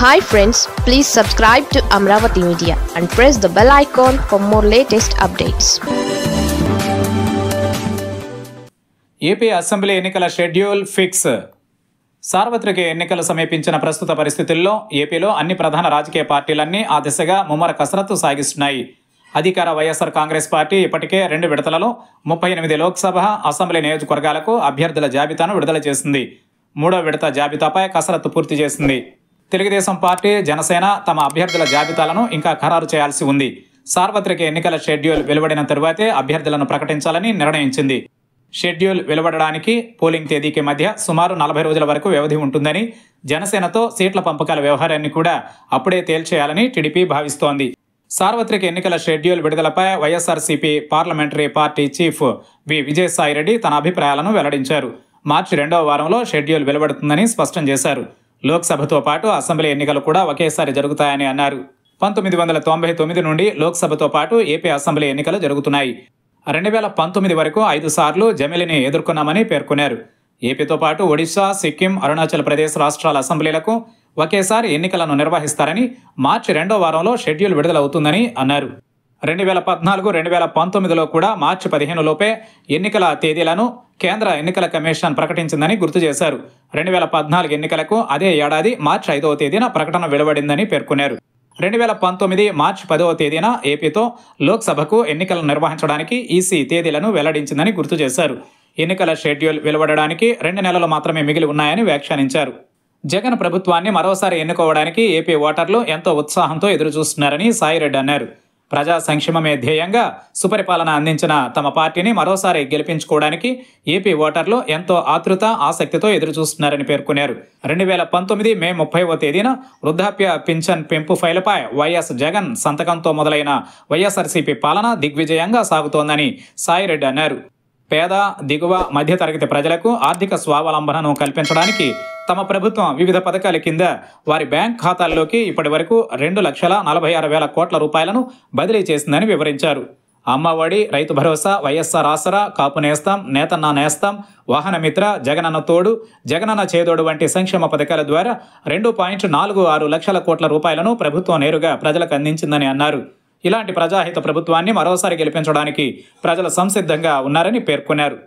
Hi friends please subscribe to Amaravati media and press the bell icon for more latest updates AP assembly ఎన్నికల schedule fix. సార్వత్రిక ఎన్నికలు సమీపించిన ప్రస్తుత పరిస్థితుల్లో ఏపీలో అన్ని ప్రధాన రాజకీయ పార్టీలన్నీ ఆ దిశగా ముమ్మర కసరత్తు సాగిస్తున్నాయి. అధికార వైఎస్ఆర్ కాంగ్రెస్ పార్టీ ఇప్పటికే రెండు విడతలలో ముప్పై ఎనిమిది లోక్సభ అసెంబ్లీ నియోజకవర్గాలకు అభ్యర్థుల జాబితాను విడుదల చేసింది. మూడో విడత జాబితాపై కసరత్తు పూర్తి చేసింది. తెలుగుదేశం పార్టీ జనసేన తమ అభ్యర్థుల జాబితాలను ఇంకా ఖరారు చేయాల్సి ఉంది. సార్వత్రిక ఎన్నికల షెడ్యూల్ వెలువడిన తరువాతే అభ్యర్థులను ప్రకటించాలని నిర్ణయించింది. షెడ్యూల్ వెలువడడానికి పోలింగ్ తేదీకి మధ్య సుమారు నలభై రోజుల వరకు వ్యవధి ఉంటుందని జనసేనతో సీట్ల పంపకాల వ్యవహారాన్ని కూడా అప్పుడే తేల్చేయాలని టీడీపీ భావిస్తోంది. సార్వత్రిక ఎన్నికల schedule విడుదలపై YSRCP parliamentary party chief V. Vijayasai Reddy తన అభిప్రాయాలను వెల్లడించారు. మార్చి రెండవ వారంలో షెడ్యూల్ వెలువడుతుందని స్పష్టం చేశారు. లోక్సభతో పాటు అసెంబ్లీ ఎన్నికలు కూడా ఒకేసారి జరుగుతాయని అన్నారు. పంతొమ్మిది వందల తొంభై తొమ్మిది నుండి లోక్సభతో పాటు ఏపీ అసెంబ్లీ ఎన్నికలు జరుగుతున్నాయి. రెండు వేల పంతొమ్మిది వరకు ఐదు సార్లు జమిలిని ఎదుర్కొన్నామని పేర్కొన్నారు. ఏపీతో పాటు ఒడిశా సిక్కిం అరుణాచల్ ప్రదేశ్ రాష్ట్రాల అసెంబ్లీలకు ఒకేసారి ఎన్నికలను నిర్వహిస్తారని మార్చి రెండో వారంలో షెడ్యూల్ విడుదలవుతుందని అన్నారు. రెండు వేల పద్నాలుగు రెండు వేల పంతొమ్మిదిలో కూడా మార్చి పదిహేను లోపే ఎన్నికల తేదీలను కేంద్ర ఎన్నికల కమిషన్ ప్రకటించిందని గుర్తు చేశారు. రెండు వేల పద్నాలుగు ఎన్నికలకు అదే ఏడాది మార్చి ఐదవ తేదీన ప్రకటన వెలువడిందని పేర్కొన్నారు. రెండు వేల పంతొమ్మిది మార్చి పదవ తేదీన ఏపీతో లోక్సభకు ఎన్నికలను నిర్వహించడానికి ఈసీ తేదీలను వెల్లడించిందని గుర్తు చేశారు. ఎన్నికల షెడ్యూల్ వెలువడడానికి రెండు నెలలు మాత్రమే మిగిలి ఉన్నాయని వ్యాఖ్యానించారు. జగన్ ప్రభుత్వాన్ని మరోసారి ఎన్నుకోవడానికి ఏపీ ఓటర్లు ఎంతో ఉత్సాహంతో ఎదురుచూస్తున్నారని సాయిరెడ్డి అన్నారు. ప్రజా సంక్షేమమే ధ్యేయంగా సుపరిపాలన అందించిన తమ పార్టీని మరోసారి గెలిపించుకోవడానికి ఏపీ ఓటర్లు ఎంతో ఆతృత ఆసక్తితో ఎదురుచూస్తున్నారని పేర్కొన్నారు. రెండు వేల పంతొమ్మిది మే ముప్పైవ తేదీన వృద్ధాప్య పింఛన్ పెంపు ఫైలపై వైఎస్ జగన్ సంతకంతో మొదలైన వైఎస్ఆర్సీపీ పాలన దిగ్విజయంగా సాగుతోందని సాయిరెడ్డి అన్నారు. పేద దిగువ మధ్యతరగతి ప్రజలకు ఆర్థిక స్వావలంబనను కల్పించడానికి తమ ప్రభుత్వం వివిధ పథకాల కింద వారి బ్యాంక్ ఖాతాల్లోకి ఇప్పటి వరకు రెండు లక్షల నలభై ఆరు వేల కోట్ల రూపాయలను బదిలీ చేసిందని వివరించారు. అమ్మఒడి రైతు భరోసా వైఎస్ఆర్ ఆసరా కాపు నేస్తాం నేతన్న నేస్తాం వాహనమిత్ర జగనన్న తోడు జగనన్న చేదోడు వంటి సంక్షేమ పథకాల ద్వారా రెండు పాయింట్ నాలుగు ఆరు లక్షల కోట్ల రూపాయలను ప్రభుత్వం నేరుగా ప్రజలకు అందించిందని అన్నారు. ఇలాంటి ప్రజాహిత ప్రభుత్వాన్ని మరోసారి గెలిపించడానికి ప్రజలు సంసిద్ధంగా ఉన్నారని పేర్కొన్నారు.